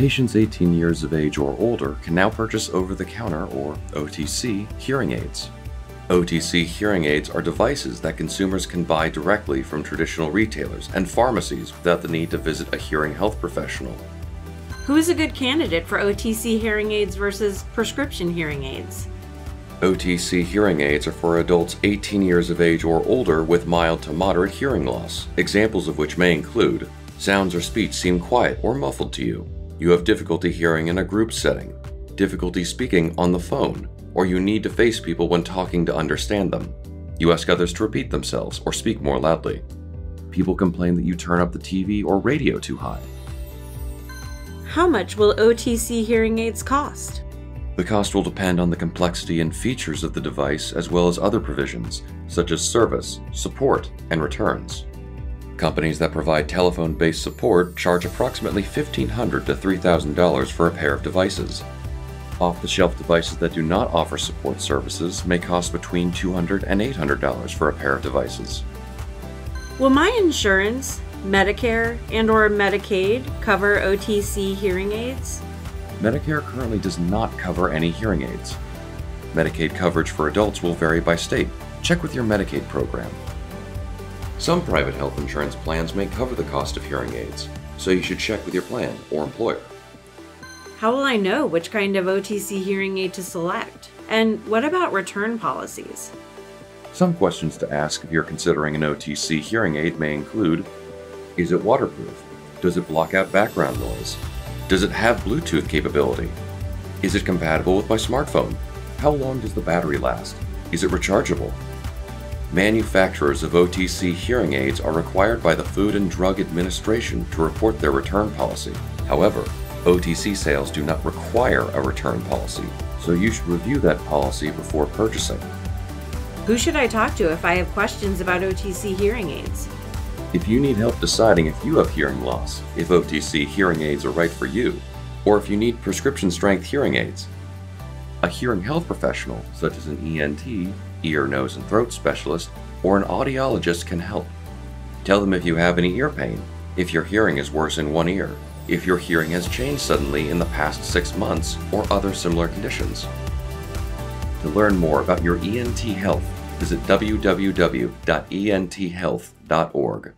Patients 18 years of age or older can now purchase over the counter or OTC hearing aids. OTC hearing aids are devices that consumers can buy directly from traditional retailers and pharmacies without the need to visit a hearing health professional. Who is a good candidate for OTC hearing aids versus prescription hearing aids? OTC hearing aids are for adults 18 years of age or older with mild to moderate hearing loss, examples of which may include sounds or speech seem quiet or muffled to you, you have difficulty hearing in a group setting, difficulty speaking on the phone, or you need to face people when talking to understand them. You ask others to repeat themselves or speak more loudly. People complain that you turn up the TV or radio too high. How much will OTC hearing aids cost? The cost will depend on the complexity and features of the device as well as other provisions, such as service, support, and returns. Companies that provide telephone based support charge approximately $1,500 to $3,000 for a pair of devices. Off the shelf devices that do not offer support services may cost between $200 and $800 for a pair of devices. Will my insurance, Medicare, and or Medicaid cover OTC hearing aids? Medicare currently does not cover any hearing aids. Medicaid coverage for adults will vary by state. Check with your Medicaid program. Some private health insurance plans may cover the cost of hearing aids, so you should check with your plan or employer. How will I know which kind of OTC hearing aid to select? And what about return policies? Some questions to ask if you're considering an OTC hearing aid may include Is it waterproof? Does it block out background noise? Does it have Bluetooth capability? Is it compatible with my smartphone? How long does the battery last? Is it rechargeable? Manufacturers of OTC hearing aids are required by the Food and Drug Administration to report their return policy. However, OTC sales do not require a return policy, so you should review that policy before purchasing. Who should I talk to if I have questions about OTC hearing aids? If you need help deciding if you have hearing loss, if OTC hearing aids are right for you, or if you need prescription strength hearing aids, a hearing health professional, such as an ENT, ear, nose, and throat specialist, or an audiologist can help. Tell them if you have any ear pain, if your hearing is worse in one ear, if your hearing has changed suddenly in the past six months, or other similar conditions. To learn more about your ENT health, visit www.enthealth.org.